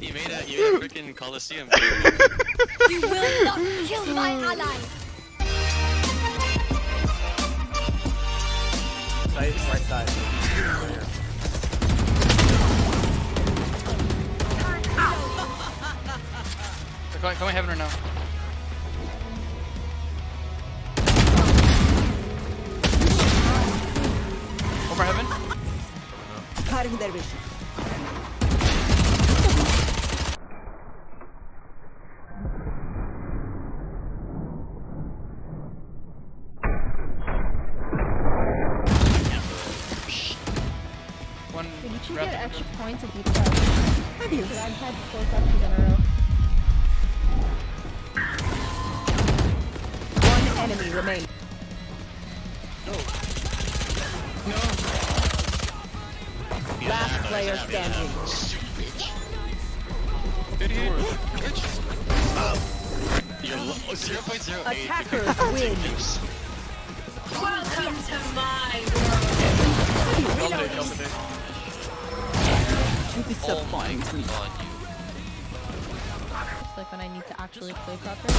you made a you made a freaking coliseum. You will not kill my ally. Right, right side. They're going, going heaven or no? Over heaven? Cutting their vision. One. Did you get extra points if you crouch? Because I've had four crouches in a row. One enemy remaining. Last player standing. You're low. 0.08. Attackers win. Welcome to my Dominate, dominate. Oh my god, you. It's like when I need to actually play properly.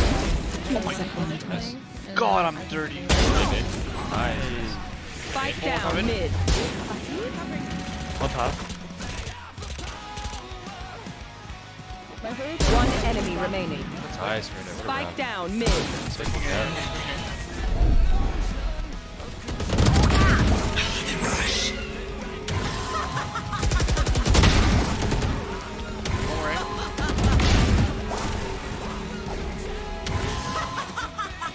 Oh my god. God, I'm dirty. Nice. Spike down mid. On top. One enemy remaining. Nice, Reno. Spike down mid.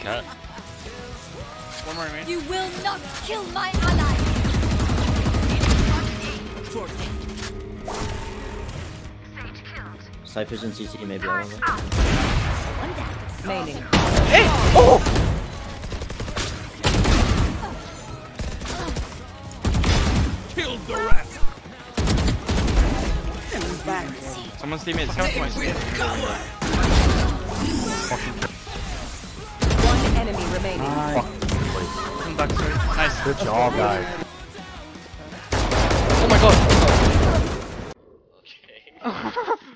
Cat. One more remaining. You will not kill my ally. Cypher's in CT, maybe. I don't know. One down. Remaining. Someone's teammate is coming to my team. One enemy remaining. Nice. Fuck. Back, nice. Good job, guys. Oh my god. Okay.